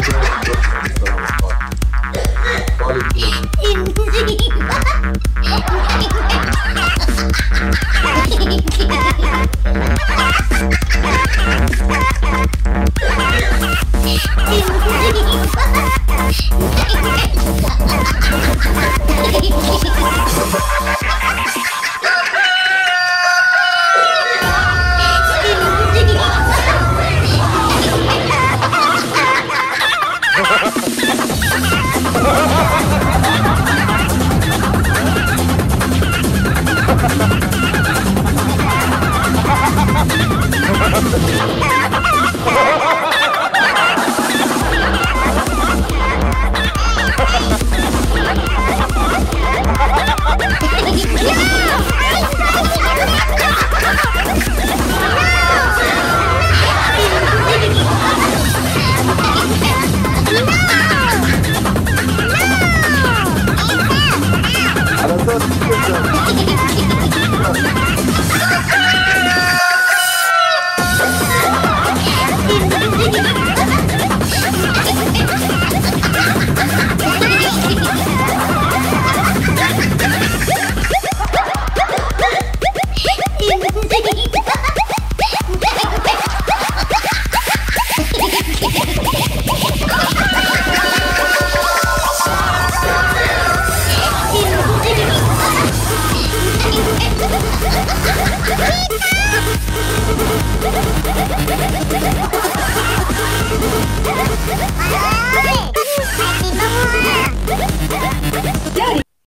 Ha ha! Ha ha ha ha!